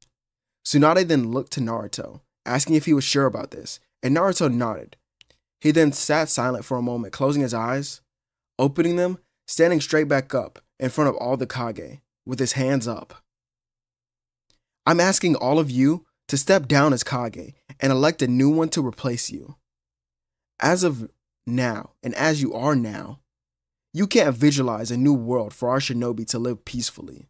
Tsunade then looked to Naruto, asking if he was sure about this, and Naruto nodded. He then sat silent for a moment, closing his eyes, opening them, standing straight back up in front of all the Kage, with his hands up. I'm asking all of you to step down as Kage and elect a new one to replace you. As of now, and as you are now, you can't visualize a new world for our shinobi to live peacefully.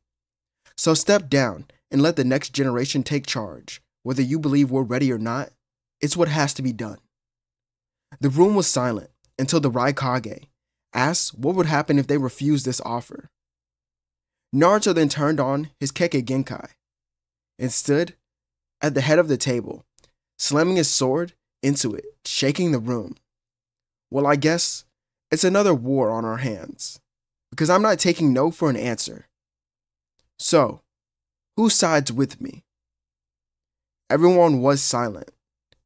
So step down and let the next generation take charge. Whether you believe we're ready or not, it's what has to be done. The room was silent until the Raikage asked what would happen if they refused this offer. Naruto then turned on his Kekkei Genkai and stood at the head of the table, slamming his sword into it, shaking the room. Well, I guess it's another war on our hands, because I'm not taking no for an answer. So, who sides with me? Everyone was silent,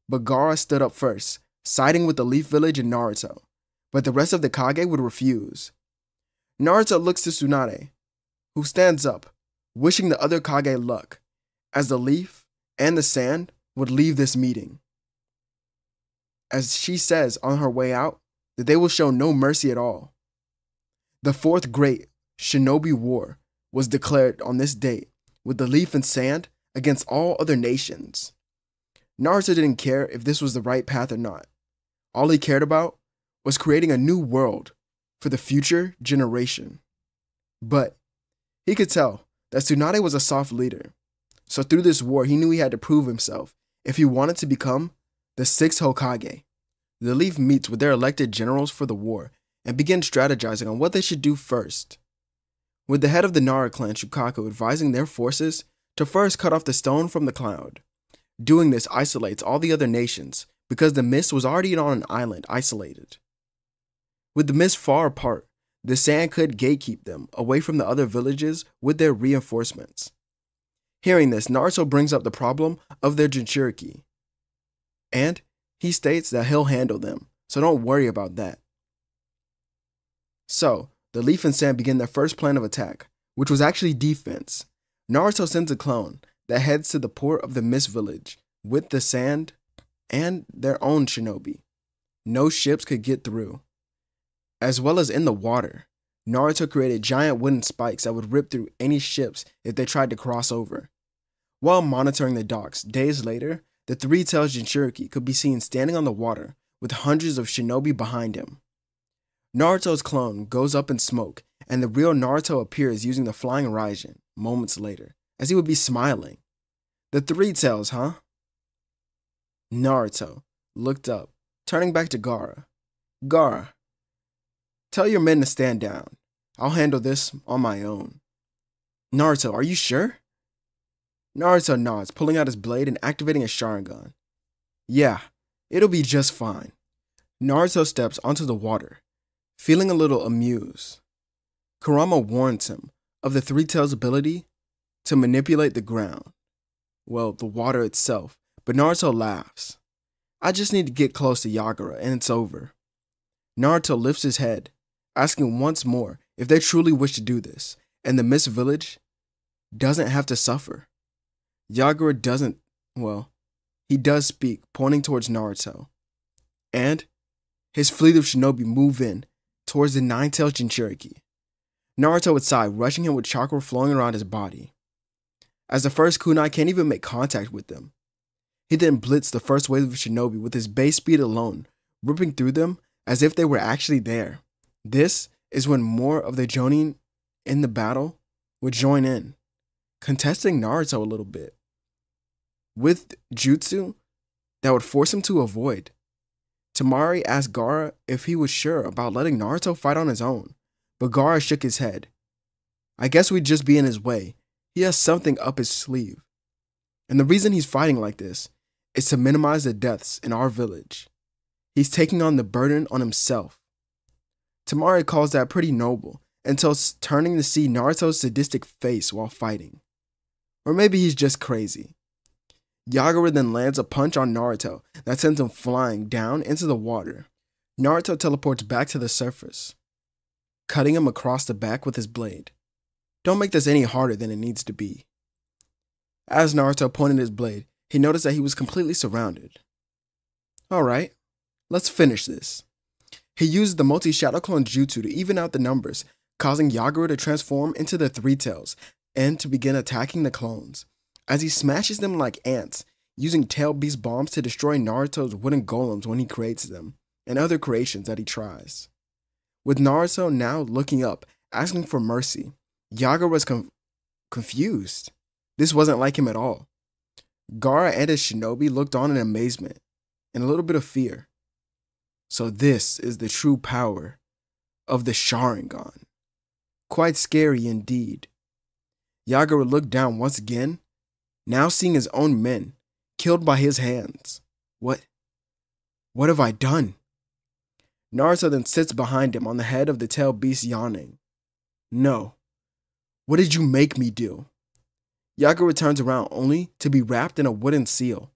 but Gaara stood up first, siding with the Leaf Village and Naruto, but the rest of the Kage would refuse. Naruto looks to Tsunade, who stands up, wishing the other Kage luck, as the leaf and the sand would leave this meeting. As she says on her way out, that they will show no mercy at all. The fourth great Shinobi War was declared on this date, with the leaf and sand against all other nations. Naruto didn't care if this was the right path or not. All he cared about was creating a new world for the future generation. But he could tell that Tsunade was a soft leader. So through this war, he knew he had to prove himself if he wanted to become the sixth Hokage. The Leaf meets with their elected generals for the war and begins strategizing on what they should do first. With the head of the Nara clan, Shikaku, advising their forces to first cut off the stone from the cloud. Doing this isolates all the other nations because the mist was already on an island isolated. With the mist far apart, the sand could gatekeep them away from the other villages with their reinforcements. Hearing this, Naruto brings up the problem of their Jinchuriki. And he states that he'll handle them, so don't worry about that. So, the Leaf and Sand begin their first plan of attack, which was actually defense. Naruto sends a clone that heads to the port of the Mist Village with the sand and their own shinobi. No ships could get through as well as in the water. Naruto created giant wooden spikes that would rip through any ships if they tried to cross over. While monitoring the docks, days later, the three tailed Jinchuriki could be seen standing on the water with hundreds of shinobi behind him. Naruto's clone goes up in smoke, and the real Naruto appears using the flying Raijin moments later, as he would be smiling. The three tails, huh? Naruto looked up, turning back to Gara. Gaara, Tell your men to stand down. I'll handle this on my own. Naruto, are you sure? Naruto nods, pulling out his blade and activating his Sharingan. Yeah, it'll be just fine. Naruto steps onto the water, feeling a little amused. Kurama warns him of the Three Tails' ability to manipulate the ground. Well, the water itself, but Naruto laughs. I just need to get close to Yagura and it's over. Naruto lifts his head asking once more if they truly wish to do this, and the Mist Village doesn't have to suffer. Yagura doesn't, well, he does speak, pointing towards Naruto. And his fleet of shinobi move in towards the nine-tailed Jinchuriki. Naruto would sigh, rushing him with chakra flowing around his body. As the first kunai can't even make contact with them. He then blitzed the first wave of shinobi with his base speed alone, ripping through them as if they were actually there. This is when more of the Jonin in the battle would join in, contesting Naruto a little bit. With jutsu that would force him to avoid. Temari asked Gaara if he was sure about letting Naruto fight on his own, but Gaara shook his head. I guess we'd just be in his way. He has something up his sleeve. And the reason he's fighting like this is to minimize the deaths in our village. He's taking on the burden on himself Temari calls that pretty noble until turning to see Naruto's sadistic face while fighting. Or maybe he's just crazy. Yagura then lands a punch on Naruto that sends him flying down into the water. Naruto teleports back to the surface, cutting him across the back with his blade. Don't make this any harder than it needs to be. As Naruto pointed his blade, he noticed that he was completely surrounded. Alright, let's finish this. He used the multi-shadow clone jutsu to even out the numbers, causing Yagura to transform into the Three Tails and to begin attacking the clones. As he smashes them like ants, using tail beast bombs to destroy Naruto's wooden golems when he creates them, and other creations that he tries. With Naruto now looking up, asking for mercy, Yagura was com- confused. This wasn't like him at all. Gaara and his shinobi looked on in amazement and a little bit of fear. So, this is the true power of the Sharingan. Quite scary indeed. Yagura looked down once again, now seeing his own men killed by his hands. What? What have I done? Naruto then sits behind him on the head of the tail beast yawning. No. What did you make me do? Yagura turns around only to be wrapped in a wooden seal,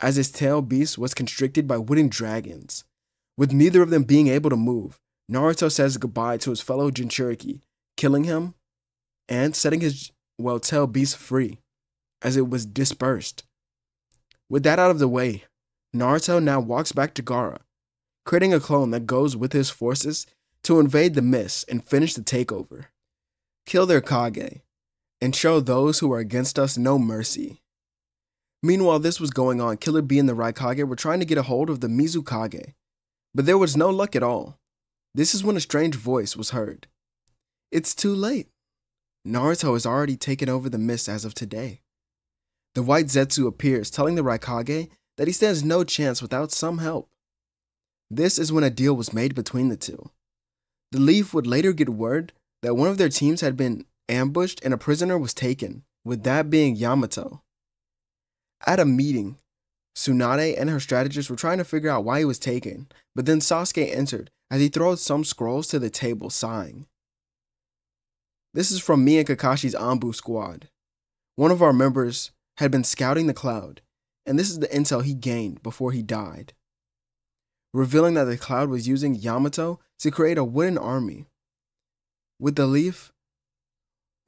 as his tail beast was constricted by wooden dragons. With neither of them being able to move, Naruto says goodbye to his fellow Jinchuriki, killing him and setting his well tail beast free as it was dispersed. With that out of the way, Naruto now walks back to Gaara, creating a clone that goes with his forces to invade the mist and finish the takeover. Kill their Kage, and show those who are against us no mercy. Meanwhile, this was going on, Killer Bee and the Raikage were trying to get a hold of the Mizukage, but there was no luck at all. This is when a strange voice was heard. It's too late. Naruto has already taken over the mist as of today. The white Zetsu appears, telling the Raikage that he stands no chance without some help. This is when a deal was made between the two. The Leaf would later get word that one of their teams had been ambushed and a prisoner was taken, with that being Yamato. At a meeting, Tsunade and her strategists were trying to figure out why he was taken, but then Sasuke entered as he throws some scrolls to the table, sighing. This is from me and Kakashi's Anbu squad. One of our members had been scouting the cloud, and this is the intel he gained before he died, revealing that the cloud was using Yamato to create a wooden army. With the leaf,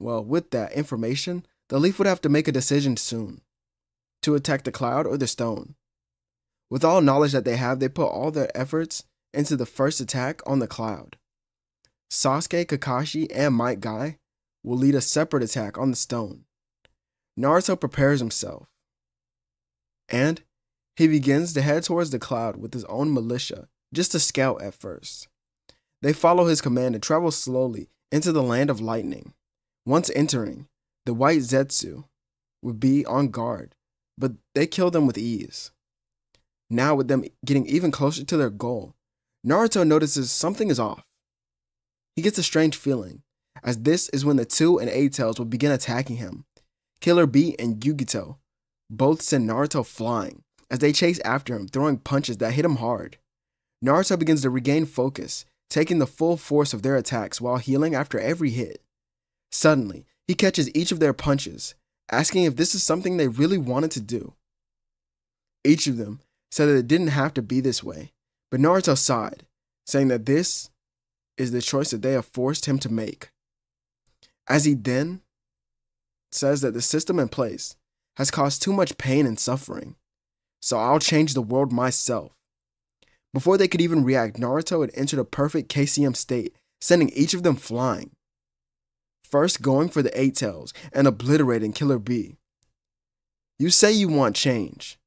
well, with that information, the leaf would have to make a decision soon to attack the cloud or the stone. With all knowledge that they have, they put all their efforts into the first attack on the cloud. Sasuke, Kakashi, and Might Guy will lead a separate attack on the stone. Naruto prepares himself, and he begins to head towards the cloud with his own militia, just to scout at first. They follow his command and travel slowly into the land of lightning. Once entering, the white Zetsu would be on guard, but they kill them with ease. Now, with them getting even closer to their goal, Naruto notices something is off. He gets a strange feeling, as this is when the two and Eight Tails will begin attacking him. Killer Bee and Yugito both send Naruto flying as they chase after him, throwing punches that hit him hard. Naruto begins to regain focus, taking the full force of their attacks while healing after every hit. Suddenly, he catches each of their punches, asking if this is something they really wanted to do. Each of them said that it didn't have to be this way, but Naruto sighed, saying that this is the choice that they have forced him to make. As he then says that the system in place has caused too much pain and suffering, so I'll change the world myself. Before they could even react, Naruto had entered a perfect KCM state, sending each of them flying first going for the eight tails and obliterating Killer B. You say you want change,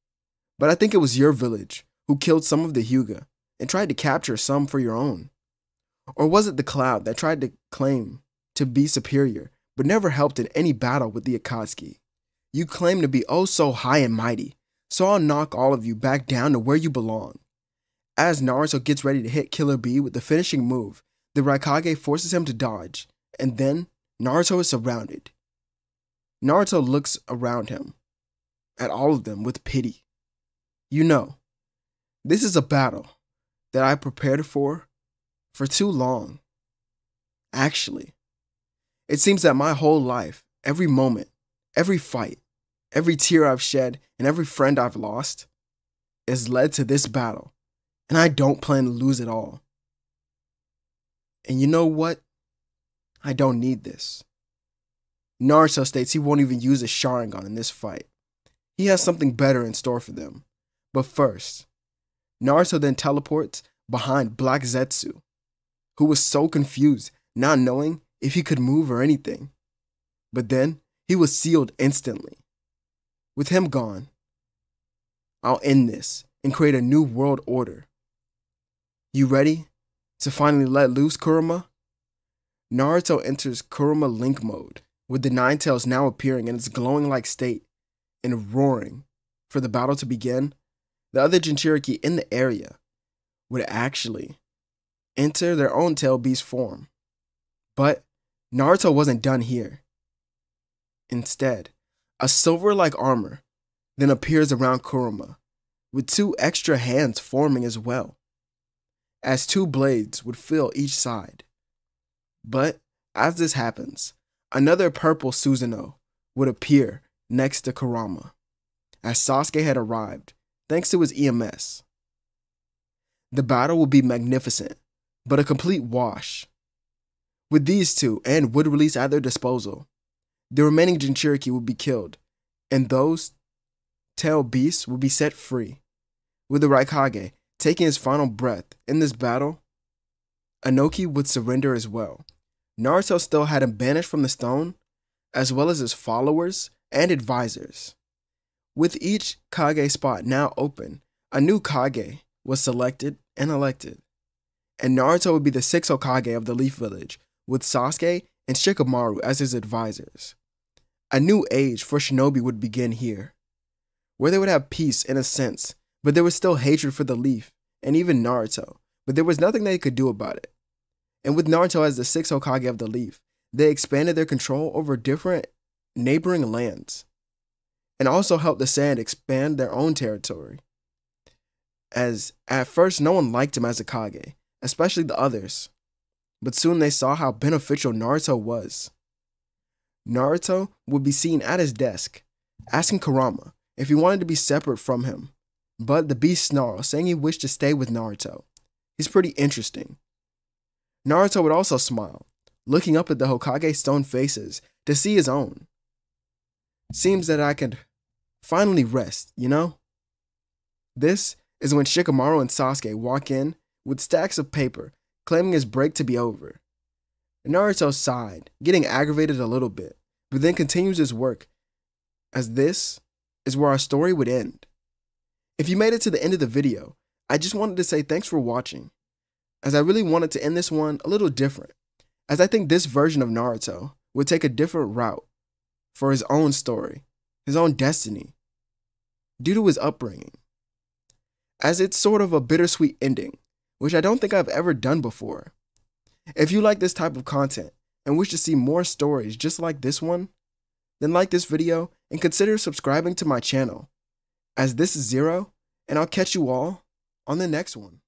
but I think it was your village who killed some of the Hyuga and tried to capture some for your own. Or was it the cloud that tried to claim to be superior, but never helped in any battle with the Akatsuki? You claim to be oh so high and mighty, so I'll knock all of you back down to where you belong. As Naruto gets ready to hit Killer B with the finishing move, the Raikage forces him to dodge, and then Naruto is surrounded. Naruto looks around him, at all of them with pity. You know, this is a battle that I prepared for for too long. Actually, it seems that my whole life, every moment, every fight, every tear I've shed, and every friend I've lost has led to this battle, and I don't plan to lose it all. And you know what? I don't need this. Naruto states he won't even use a Sharingan in this fight. He has something better in store for them. But first, Naruto then teleports behind Black Zetsu, who was so confused, not knowing if he could move or anything. But then he was sealed instantly. With him gone, I'll end this and create a new world order. You ready to finally let loose Kurama? Naruto enters Kurama Link mode, with the Nine Tails now appearing in its glowing like state and roaring for the battle to begin, the other Jinchuriki in the area would actually enter their own tail beast form. But Naruto wasn't done here. Instead, a silver like armor then appears around Kurama, with two extra hands forming as well, as two blades would fill each side. But as this happens, another purple Susanoo would appear next to Kurama, as Sasuke had arrived thanks to his EMS. The battle will be magnificent, but a complete wash. With these two and wood release at their disposal, the remaining Jinchuriki would be killed, and those tail beasts would be set free. With the Raikage taking his final breath in this battle, Onoki would surrender as well. Naruto still had him banished from the stone, as well as his followers and advisors. With each Kage spot now open, a new Kage was selected and elected. And Naruto would be the sixth Hokage of the Leaf Village, with Sasuke and Shikamaru as his advisors. A new age for shinobi would begin here, where they would have peace in a sense, but there was still hatred for the Leaf and even Naruto, but there was nothing they could do about it. And with Naruto as the sixth Hokage of the Leaf, they expanded their control over different neighboring lands and also helped the Sand expand their own territory. As at first no one liked him as a Kage, especially the others, but soon they saw how beneficial Naruto was. Naruto would be seen at his desk, asking Kurama if he wanted to be separate from him, but the beast snarled, saying he wished to stay with Naruto. He's pretty interesting. Naruto would also smile, looking up at the Hokage stone faces to see his own. Seems that I could finally rest, you know? This is when Shikamaru and Sasuke walk in with stacks of paper, claiming his break to be over. Naruto sighed, getting aggravated a little bit, but then continues his work, as this is where our story would end. If you made it to the end of the video, I just wanted to say thanks for watching, as I really wanted to end this one a little different, as I think this version of Naruto would take a different route for his own story, his own destiny, due to his upbringing. As it's sort of a bittersweet ending, which I don't think I've ever done before. If you like this type of content and wish to see more stories just like this one, then like this video and consider subscribing to my channel, as this is Zero, and I'll catch you all on the next one.